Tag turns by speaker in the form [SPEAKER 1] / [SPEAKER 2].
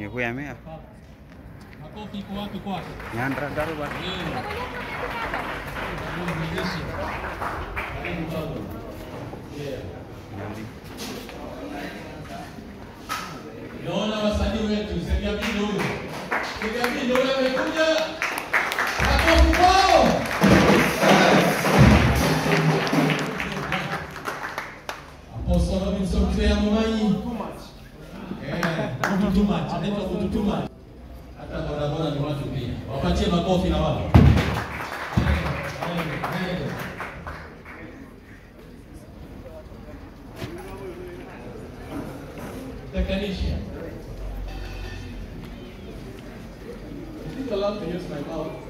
[SPEAKER 1] Nyebu ya mea.
[SPEAKER 2] Aku pikuwa
[SPEAKER 1] daru ba.
[SPEAKER 2] Naona wasanii wetu Sebiabino huyo. Sebiabino wewe Mtu too much. Anaitwa mtu too much. Hata bodaboda ni watu pia. Wapatie makofi na wao. Technician. I think allowed to use my mouth.